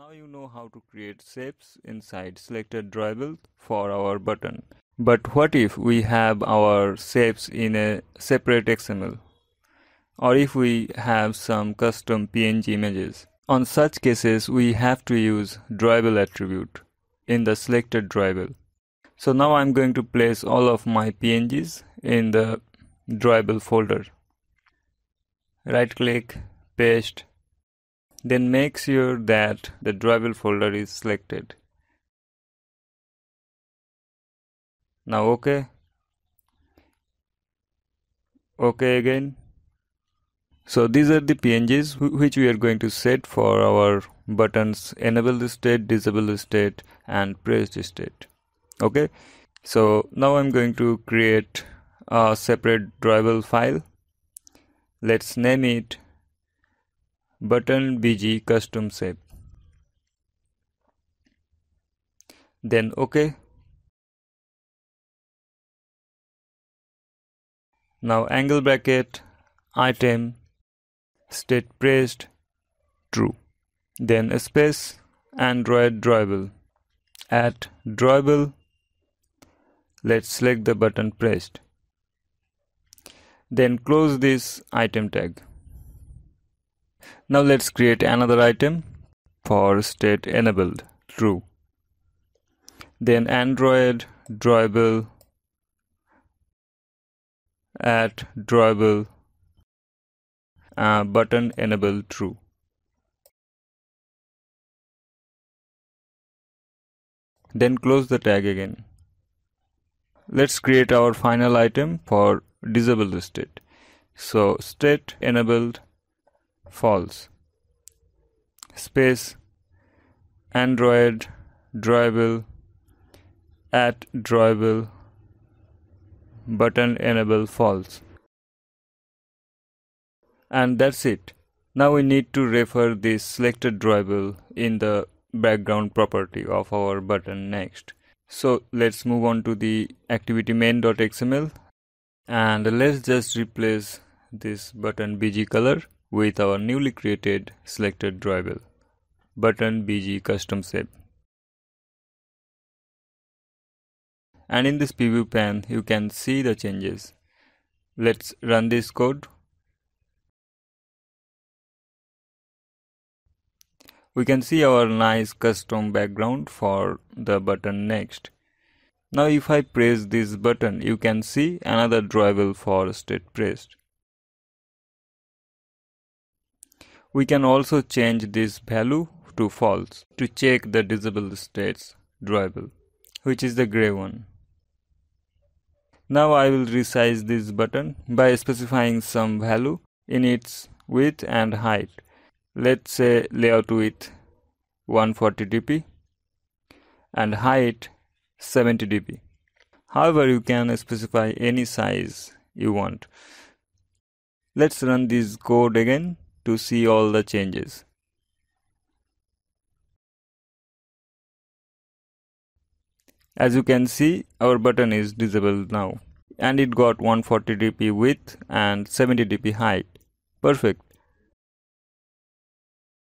Now you know how to create shapes inside selector drawable for our button. But what if we have our shapes in a separate XML? Or if we have some custom PNG images? On such cases, we have to use drawable attribute in the selector drawable. So now I'm going to place all of my PNGs in the drawable folder. Right click, paste, then make sure that the drawable folder is selected. Now OK. OK again. So these are the PNGs which we are going to set for our buttons enable the state, disable state and pressed state. Okay. So now I'm going to create a separate drawable file. Let's name it button bg custom shape then ok now angle bracket item state pressed true then space android drawable at drawable let's select the button pressed then close this item tag now let's create another item for state enabled true. Then Android drawable at drawable uh, button enable true. Then close the tag again. Let's create our final item for disable state. So state enabled false. Space android drawable at drawable button enable false. And that's it. Now we need to refer this selector drawable in the background property of our button next. So let's move on to the activity main.xml and let's just replace this button bg color with our newly created selector drawable button bg custom shape and in this preview pane you can see the changes. Let's run this code. We can see our nice custom background for the button next. Now if I press this button you can see another drawable for state pressed We can also change this value to false to check the disable states drawable, which is the gray one. Now I will resize this button by specifying some value in its width and height. Let's say layout width 140 dp and height 70 dp. However, you can specify any size you want. Let's run this code again to see all the changes. As you can see, our button is disabled now and it got 140 dp width and 70 dp height. Perfect.